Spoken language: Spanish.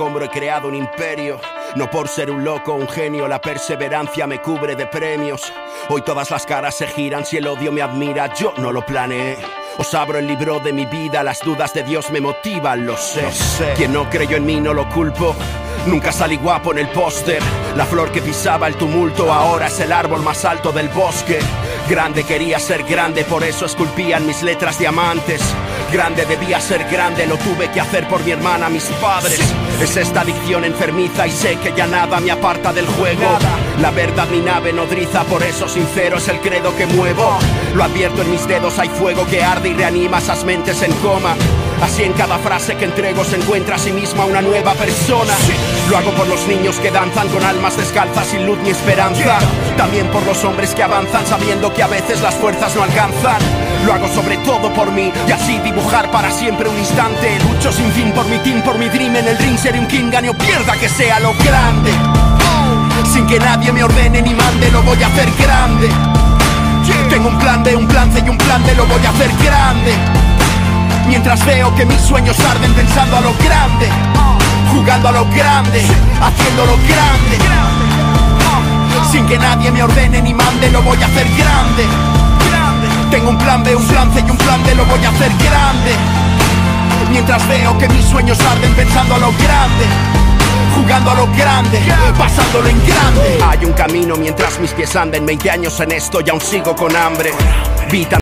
escombro he creado un imperio. No por ser un loco un genio, la perseverancia me cubre de premios. Hoy todas las caras se giran si el odio me admira, yo no lo planeé. Os abro el libro de mi vida, las dudas de Dios me motivan, lo sé. Quien no creyó en mí no lo culpo. Nunca salí guapo en el póster. La flor que pisaba el tumulto ahora es el árbol más alto del bosque. Grande quería ser grande, por eso esculpían mis letras diamantes. Grande debía ser grande, lo tuve que hacer por mi hermana, mis padres. Es esta adicción enfermiza y sé que ya nada me aparta del juego. La verdad mi nave nodriza, por eso sincero es el credo que muevo. Lo advierto en mis dedos, hay fuego que arde y reanima esas mentes en coma. Así en cada frase que entrego se encuentra a sí misma una nueva persona. Lo hago por los niños que danzan con almas descalzas sin luz ni esperanza. También por los hombres que avanzan sabiendo que a veces las fuerzas no alcanzan. Lo hago sobre todo por mí y así dibujar para siempre un instante. Lucho sin fin por mi team, por mi dream. En el ring seré un king, gane o pierda que sea lo grande. Sin que nadie me ordene ni mande, lo voy a hacer grande. Tengo un plan de un plan C y un plan de lo voy a hacer grande. Mientras veo que mis sueños arden pensando a lo grande, jugando a lo grande, haciendo lo grande. Sin que nadie me ordene ni mande, lo voy a hacer grande. Plan un plan y un plan D, lo voy a hacer grande. Mientras veo que mis sueños arden pensando a lo grande. Jugando a lo grande, pasándolo en grande. Hay un camino mientras mis pies anden, 20 años en esto y aún sigo con hambre. Vi tan